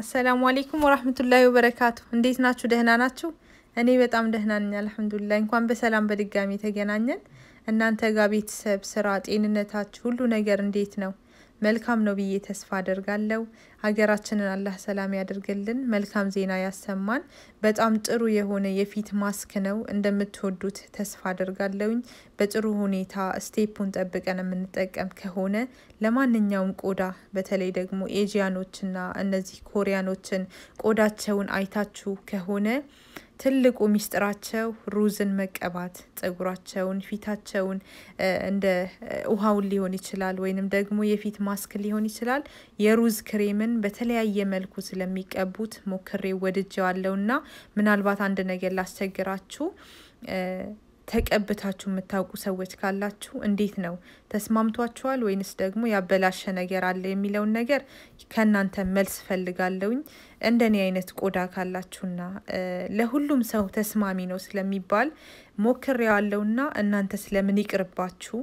አሰላሙ አሌይኩም ወራህመቱላሂ ወበረካቱ። እንዴት ናችሁ? ደህና ናችሁ? እኔ በጣም ደህና ነኝ አልሐምዱሊላህ። እንኳን በሰላም በድጋሚ ተገናኘን። እናንተ ጋር ቤተሰብ፣ ስራ፣ ጤንነታችሁ ሁሉ ነገር እንዴት ነው? መልካም ነው ብዬ ተስፋ አደርጋለሁ። ሀገራችንን አላህ ሰላም ያደርግልን፣ መልካም ዜና ያሰማን። በጣም ጥሩ የሆነ የፊት ማስክ ነው፣ እንደምትወዱት ተስፋ አደርጋለሁኝ። በጥሩ ሁኔታ step ኡን ጠብቀን የምንጠቀም ከሆነ ለማንኛውም ቆዳ በተለይ ደግሞ Asian ኦችና እነዚህ Korean ኦችን ቆዳቸውን አይታችሁ ከሆነ ትልቁ ሚስጥራቸው ሩዝን መቀባት ጸጉራቸውን፣ ፊታቸውን እንደ ውሃውን ሊሆን ይችላል ወይንም ደግሞ የፊት ማስክ ሊሆን ይችላል። የሩዝ ክሬምን በተለያየ መልኩ ስለሚቀቡት ሞክሬ ወድጀዋለሁና ምናልባት አንድ ነገር ላስቸግራችሁ ተቀብታችሁ የምታውቁ ሰዎች ካላችሁ እንዴት ነው ተስማምቷችኋል ወይንስ ደግሞ ያበላሸ ነገር አለ የሚለውን ነገር ከእናንተ መልስ ፈልጋለሁኝ። እንደኔ አይነት ቆዳ ካላችሁና ለሁሉም ሰው ተስማሚ ነው ስለሚባል ሞክሬዋለሁና እናንተ ስለምን ይቅርባችሁ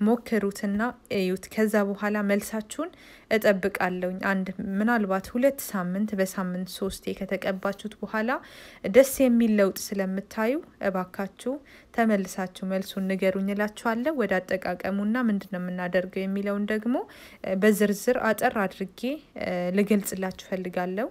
ሞክሩትና እዩት። ከዛ በኋላ መልሳችሁን እጠብቃለሁኝ። አንድ ምናልባት ሁለት ሳምንት በሳምንት ሶስቴ ከተቀባችሁት በኋላ ደስ የሚል ለውጥ ስለምታዩ እባካችሁ ተመልሳችሁ መልሱን ንገሩኝ እላችኋለሁ። ወደ አጠቃቀሙና ምንድን ነው የምናደርገው የሚለውን ደግሞ በዝርዝር አጠር አድርጌ ልገልጽላችሁ ፈልጋለሁ።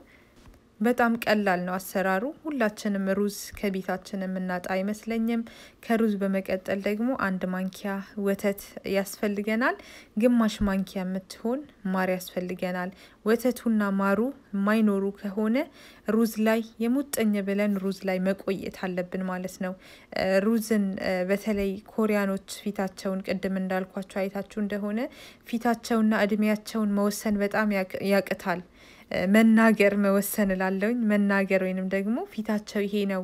በጣም ቀላል ነው አሰራሩ። ሁላችንም ሩዝ ከቤታችን የምናጣ አይመስለኝም። ከሩዝ በመቀጠል ደግሞ አንድ ማንኪያ ወተት ያስፈልገናል። ግማሽ ማንኪያ የምትሆን ማር ያስፈልገናል። ወተቱና ማሩ የማይኖሩ ከሆነ ሩዝ ላይ የሙጥኝ ብለን ሩዝ ላይ መቆየት አለብን ማለት ነው። ሩዝን በተለይ ኮሪያኖች ፊታቸውን ቅድም እንዳልኳቸው አይታችሁ እንደሆነ ፊታቸውና እድሜያቸውን መወሰን በጣም ያቅታል። መናገር መወሰን እላለሁኝ። መናገር ወይንም ደግሞ ፊታቸው ይሄ ነው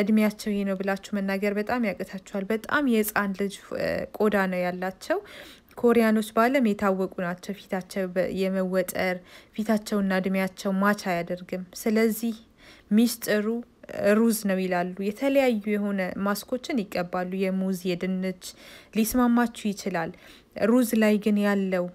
እድሜያቸው ይሄ ነው ብላችሁ መናገር በጣም ያቅታችኋል። በጣም የህፃን ልጅ ቆዳ ነው ያላቸው። Korean ኦች በዓለም የታወቁ ናቸው። ፊታቸው የመወጠር ፊታቸውና እድሜያቸው match አያደርግም። ስለዚህ ሚስጥሩ ሩዝ ነው ይላሉ። የተለያዩ የሆነ ማስኮችን ይቀባሉ። የሙዝ የድንች ሊስማማችሁ ይችላል። ሩዝ ላይ ግን ያለው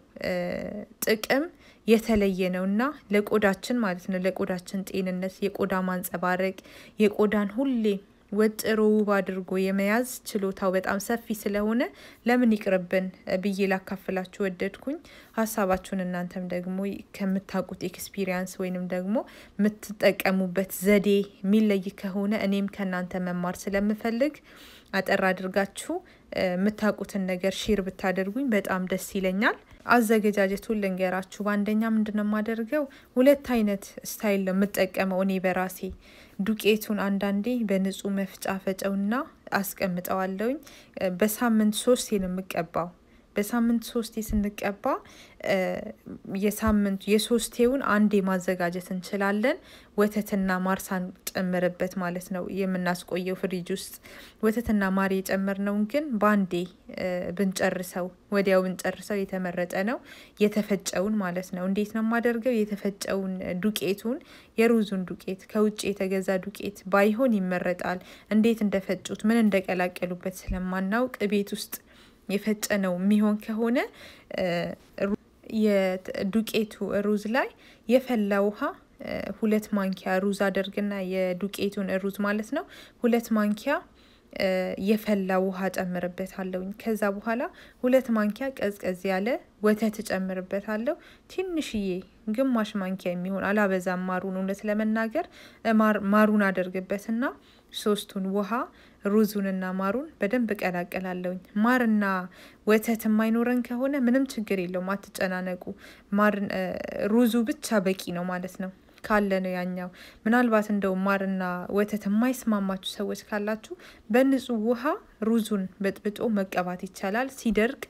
ጥቅም የተለየ ነው እና ለቆዳችን ማለት ነው ለቆዳችን ጤንነት የቆዳ ማንጸባረቅ የቆዳን ሁሌ ወጥሮ ውብ አድርጎ የመያዝ ችሎታው በጣም ሰፊ ስለሆነ ለምን ይቅርብን ብዬ ላካፍላችሁ ወደድኩኝ። ሀሳባችሁን እናንተም ደግሞ ከምታውቁት experience ወይንም ደግሞ የምትጠቀሙበት ዘዴ የሚለይ ከሆነ እኔም ከእናንተ መማር ስለምፈልግ አጠር አድርጋችሁ የምታውቁትን ነገር share ብታደርጉኝ በጣም ደስ ይለኛል። አዘገጃጀቱን ልንገራችሁ። በአንደኛ ምንድን ነው የማደርገው? ሁለት አይነት style ነው የምጠቀመው እኔ በራሴ ዱቄቱን አንዳንዴ በንጹህ መፍጫ ፈጨውና አስቀምጠዋለሁኝ። በሳምንት ሶስቴ ነው የምቀባው። በሳምንት ሶስቴ ስንቀባ የሳምንቱ የሶስቴውን አንዴ ማዘጋጀት እንችላለን። ወተትና ማር ሳንጨምርበት ማለት ነው የምናስቆየው ፍሪጅ ውስጥ። ወተትና ማር የጨመርነውን ግን በአንዴ ብንጨርሰው ወዲያው ብንጨርሰው የተመረጠ ነው። የተፈጨውን ማለት ነው። እንዴት ነው የማደርገው? የተፈጨውን ዱቄቱን የሩዙን ዱቄት ከውጭ የተገዛ ዱቄት ባይሆን ይመረጣል። እንዴት እንደፈጩት ምን እንደቀላቀሉበት ስለማናውቅ ቤት ውስጥ የፈጨ ነው የሚሆን ከሆነ የዱቄቱ ሩዝ ላይ የፈላ ውሃ ሁለት ማንኪያ ሩዝ አደርግና የዱቄቱን ሩዝ ማለት ነው ሁለት ማንኪያ የፈላ ውሃ ጨምርበታለሁኝ። ከዛ በኋላ ሁለት ማንኪያ ቀዝቀዝ ያለ ወተት እጨምርበታለሁ። ትንሽዬ ግማሽ ማንኪያ የሚሆን አላበዛም። ማሩን እውነት ለመናገር ማሩን አደርግበትና ሶስቱን ውሃ ሩዙንና ማሩን በደንብ እቀላቀላለሁኝ። ማርና ወተት የማይኖረን ከሆነ ምንም ችግር የለውም፣ አትጨናነቁ። ሩዙ ብቻ በቂ ነው ማለት ነው ካለ ነው ያኛው። ምናልባት እንደው ማርና ወተት የማይስማማችሁ ሰዎች ካላችሁ በንጹህ ውሃ ሩዙን በጥብጦ መቀባት ይቻላል። ሲደርቅ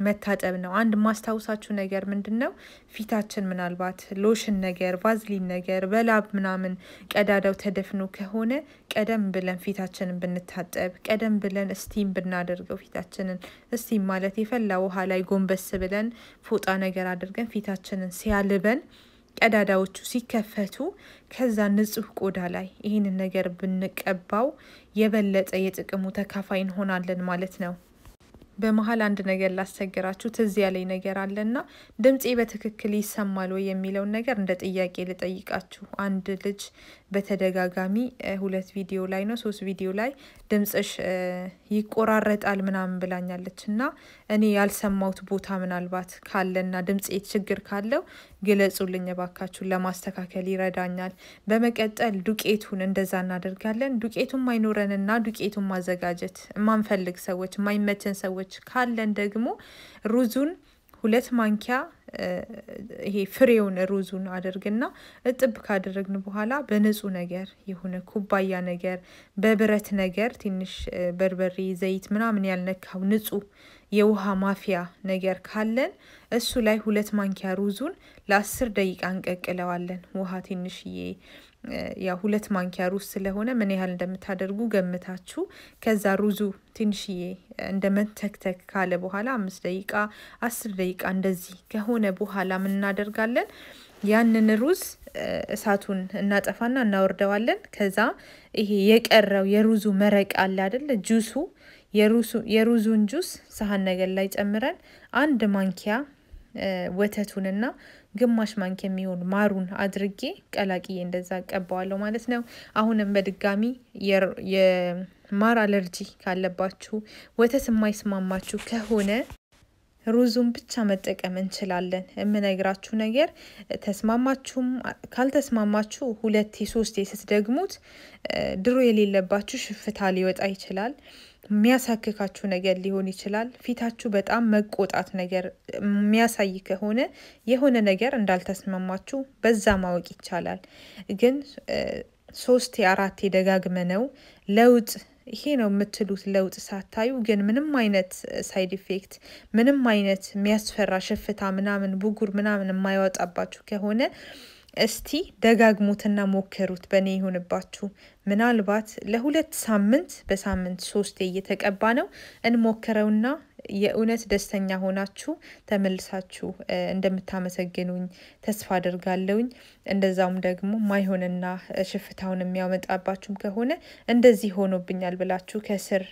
መታጠብ ነው። አንድ ማስታውሳችሁ ነገር ምንድን ነው፣ ፊታችን ምናልባት ሎሽን ነገር፣ ቫዝሊን ነገር በላብ ምናምን ቀዳዳው ተደፍኖ ከሆነ ቀደም ብለን ፊታችንን ብንታጠብ፣ ቀደም ብለን steam ብናደርገው ፊታችንን steam ማለት የፈላ ውሃ ላይ ጎንበስ ብለን ፎጣ ነገር አድርገን ፊታችንን ሲያልበን ቀዳዳዎቹ ሲከፈቱ ከዛ ንጹህ ቆዳ ላይ ይህንን ነገር ብንቀባው የበለጠ የጥቅሙ ተካፋይ እንሆናለን ማለት ነው። በመሀል አንድ ነገር ላስቸግራችሁ ትዝ ያለኝ ነገር አለና ድምፄ በትክክል ይሰማል ወይ የሚለውን ነገር እንደ ጥያቄ ልጠይቃችሁ። አንድ ልጅ በተደጋጋሚ ሁለት ቪዲዮ ላይ ነው ሶስት ቪዲዮ ላይ ድምጽሽ ይቆራረጣል ምናምን ብላኛለች እና እኔ ያልሰማሁት ቦታ ምናልባት ካለና ድምፄ ችግር ካለው ግለጹልኝ እባካችሁን፣ ለማስተካከል ይረዳኛል። በመቀጠል ዱቄቱን እንደዛ እናደርጋለን። ዱቄቱን ማይኖረንና ዱቄቱን ማዘጋጀት የማንፈልግ ሰዎች የማይመቸን ሰዎች ካለን ደግሞ ሩዙን ሁለት ማንኪያ ይሄ ፍሬውን ሩዙን አድርግና እጥብ ካደረግን በኋላ በንጹህ ነገር የሆነ ኩባያ ነገር በብረት ነገር ትንሽ በርበሬ፣ ዘይት ምናምን ያልነካው ንጹህ የውሃ ማፊያ ነገር ካለን እሱ ላይ ሁለት ማንኪያ ሩዙን ለአስር ደቂቃ እንቀቅለዋለን። ውሃ ትንሽዬ ያው ሁለት ማንኪያ ሩዝ ስለሆነ ምን ያህል እንደምታደርጉ ገምታችሁ ከዛ ሩዙ ትንሽዬ እንደ መንተክተክ ካለ በኋላ አምስት ደቂቃ አስር ደቂቃ እንደዚህ ከሆነ በኋላ ምን እናደርጋለን? ያንን ሩዝ እሳቱን እናጠፋና እናወርደዋለን። ከዛ ይሄ የቀረው የሩዙ መረቅ አለ አይደለ? ጁሱ የሩዙን ጁስ ሳህን ነገር ላይ ጨምረን አንድ ማንኪያ ወተቱንና ግማሽ ማንኪያ የሚሆን ማሩን አድርጌ ቀላቅዬ እንደዛ ቀባዋለሁ ማለት ነው። አሁንም በድጋሚ የማር አለርጂ ካለባችሁ ወተት የማይስማማችሁ ከሆነ ሩዙን ብቻ መጠቀም እንችላለን። የምነግራችሁ ነገር ተስማማችሁም ካልተስማማችሁ ሁለቴ ሶስቴ ስትደግሙት ድሮ የሌለባችሁ ሽፍታ ሊወጣ ይችላል። የሚያሳክካችሁ ነገር ሊሆን ይችላል። ፊታችሁ በጣም መቆጣት ነገር የሚያሳይ ከሆነ የሆነ ነገር እንዳልተስማማችሁ በዛ ማወቅ ይቻላል። ግን ሶስቴ አራቴ ደጋግመ ነው ለውጥ ይሄ ነው የምትሉት ለውጥ ሳታዩ ግን ምንም አይነት side effect ምንም አይነት የሚያስፈራ ሽፍታ ምናምን ብጉር ምናምን የማይወጣባችሁ ከሆነ እስቲ ደጋግሙትና ሞክሩት። በእኔ ይሁንባችሁ። ምናልባት ለሁለት ሳምንት በሳምንት ሶስቴ እየተቀባ ነው እንሞክረውና የእውነት ደስተኛ ሆናችሁ ተመልሳችሁ እንደምታመሰግኑኝ ተስፋ አድርጋለሁኝ። እንደዛውም ደግሞ ማይሆንና ሽፍታውን የሚያመጣባችሁም ከሆነ እንደዚህ ሆኖብኛል ብላችሁ ከስር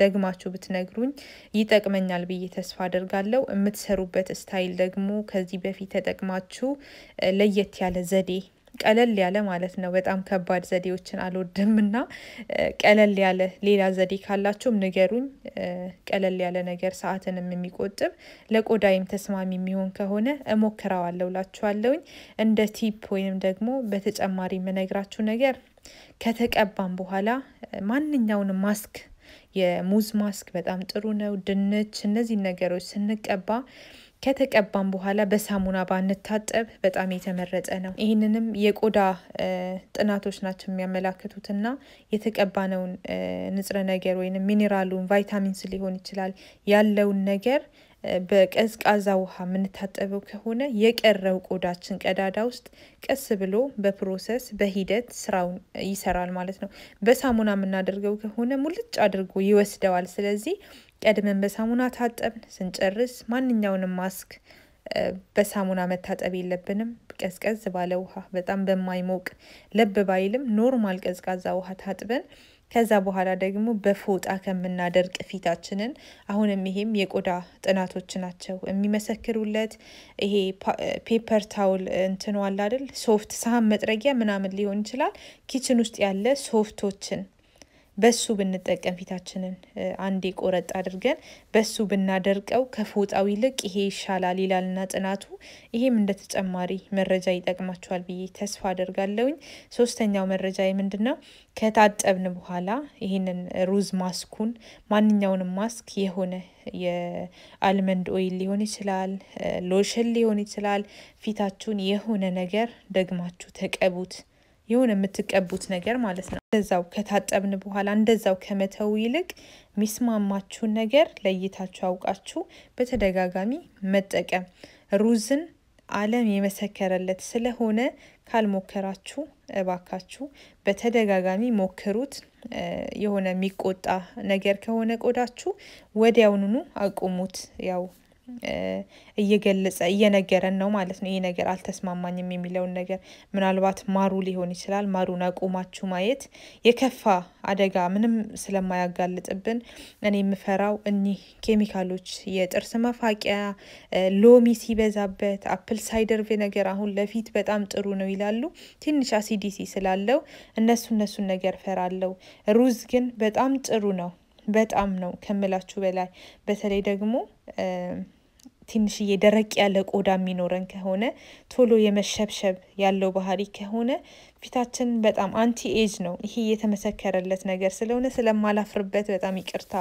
ደግማችሁ ብትነግሩኝ ይጠቅመኛል ብዬ ተስፋ አድርጋለሁ። የምትሰሩበት ስታይል ደግሞ ከዚህ በፊት ተጠቅማችሁ ለየት ያለ ዘዴ ቀለል ያለ ማለት ነው። በጣም ከባድ ዘዴዎችን አልወድም እና ቀለል ያለ ሌላ ዘዴ ካላችሁም ንገሩኝ። ቀለል ያለ ነገር ሰዓትንም የሚቆጥብ ለቆዳይም ተስማሚ የሚሆን ከሆነ እሞክረዋለሁ እላችኋለሁኝ። እንደ tip ወይም ደግሞ በተጨማሪ የምነግራችሁ ነገር ከተቀባም በኋላ ማንኛውንም ማስክ የሙዝ ማስክ በጣም ጥሩ ነው። ድንች፣ እነዚህ ነገሮች ስንቀባ ከተቀባም በኋላ በሳሙና ባንታጠብ በጣም የተመረጠ ነው። ይህንንም የቆዳ ጥናቶች ናቸው የሚያመላክቱትና የተቀባነውን ንጥረ ነገር ወይም ሚኔራሉን ቫይታሚንስ ሊሆን ይችላል ያለውን ነገር በቀዝቃዛ ውሃ የምንታጠበው ከሆነ የቀረው ቆዳችን ቀዳዳ ውስጥ ቀስ ብሎ በ process በሂደት ስራውን ይሰራል ማለት ነው። በሳሙና የምናደርገው ከሆነ ሙልጭ አድርጎ ይወስደዋል። ስለዚህ ቀድመን በሳሙና ታጠብን ስንጨርስ ማንኛውንም ማስክ በሳሙና መታጠብ የለብንም። ቀዝቀዝ ባለ ውሃ በጣም በማይሞቅ ለብ ባይልም normal ቀዝቃዛ ውሃ ታጥበን ከዛ በኋላ ደግሞ በፎጣ ከምናደርቅ ፊታችንን አሁንም ይሄም የቆዳ ጥናቶች ናቸው የሚመሰክሩለት። ይሄ paper towel እንትኑ አለ አይደል ሶፍት ሳህን መጥረጊያ ምናምን ሊሆን ይችላል። kitchen ውስጥ ያለ ሶፍቶችን በሱ ብንጠቀም ፊታችንን አንዴ ቆረጥ አድርገን በሱ ብናደርቀው ከፎጣው ይልቅ ይሄ ይሻላል ይላልና ጥናቱ። ይሄም እንደ ተጨማሪ መረጃ ይጠቅማችኋል ብዬ ተስፋ አደርጋለሁኝ። ሶስተኛው መረጃ ምንድን ነው? ከታጠብን በኋላ ይህንን ሩዝ ማስኩን ማንኛውንም ማስክ የሆነ የ almond oil ሊሆን ይችላል፣ ሎሽን ሊሆን ይችላል። ፊታችሁን የሆነ ነገር ደግማችሁ ተቀቡት። የሆነ የምትቀቡት ነገር ማለት ነው። እንደዛው ከታጠብን በኋላ እንደዛው ከመተው ይልቅ የሚስማማችሁን ነገር ለይታችሁ አውቃችሁ በተደጋጋሚ መጠቀም። ሩዝን ዓለም የመሰከረለት ስለሆነ ካልሞከራችሁ እባካችሁ በተደጋጋሚ ሞክሩት። የሆነ የሚቆጣ ነገር ከሆነ ቆዳችሁ ወዲያውኑኑ አቁሙት። ያው እየገለጸ እየነገረን ነው ማለት ነው። ይሄ ነገር አልተስማማኝም የሚለውን ነገር ምናልባት ማሩ ሊሆን ይችላል። ማሩን አቁማችሁ ማየት የከፋ አደጋ ምንም ስለማያጋልጥብን እኔ የምፈራው እኒህ ኬሚካሎች የጥርስ መፋቂያ ሎሚ ሲበዛበት፣ apple cider vinegar አሁን ለፊት በጣም ጥሩ ነው ይላሉ። ትንሽ acidity ስላለው እነሱ እነሱን ነገር ፈራለው። ሩዝ ግን በጣም ጥሩ ነው በጣም ነው ከምላችሁ በላይ በተለይ ደግሞ ትንሽዬ ደረቅ ያለ ቆዳ የሚኖረን ከሆነ ቶሎ የመሸብሸብ ያለው ባህሪ ከሆነ ፊታችን በጣም አንቲ ኤጅ ነው። ይሄ የተመሰከረለት ነገር ስለሆነ ስለማላፍርበት በጣም ይቅርታ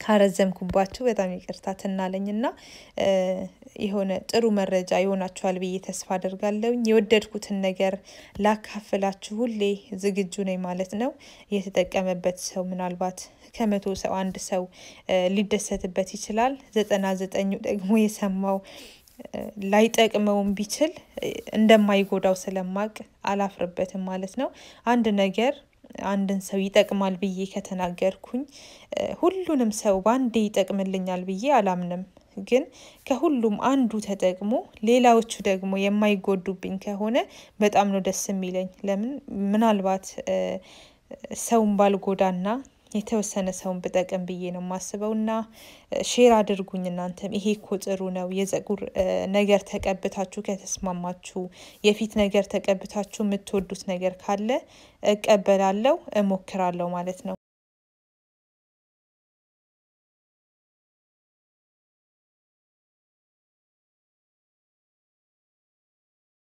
ካረዘምኩባችሁ በጣም ይቅርታ ትናለኝና የሆነ ጥሩ መረጃ ይሆናችኋል ብዬ ተስፋ አደርጋለሁኝ። የወደድኩትን ነገር ላካፍላችሁ ሁሌ ዝግጁ ነኝ ማለት ነው። የተጠቀመበት ሰው ምናልባት ከመቶ ሰው አንድ ሰው ሊደሰትበት ይችላል። ዘጠና ዘጠኙ ደግሞ የሰማው ላይጠቅመውም ቢችል እንደማይጎዳው ስለማቅ አላፍርበትም ማለት ነው። አንድ ነገር አንድን ሰው ይጠቅማል ብዬ ከተናገርኩኝ ሁሉንም ሰው በአንዴ ይጠቅምልኛል ብዬ አላምንም። ግን ከሁሉም አንዱ ተጠቅሞ ሌላዎቹ ደግሞ የማይጎዱብኝ ከሆነ በጣም ነው ደስ የሚለኝ። ለምን ምናልባት ሰውን ባልጎዳና የተወሰነ ሰውን ብጠቅም ብዬ ነው የማስበው። እና share አድርጉኝ እናንተም ይሄ እኮ ጥሩ ነው። የፀጉር ነገር ተቀብታችሁ ከተስማማችሁ፣ የፊት ነገር ተቀብታችሁ የምትወዱት ነገር ካለ እቀበላለሁ፣ እሞክራለሁ ማለት ነው።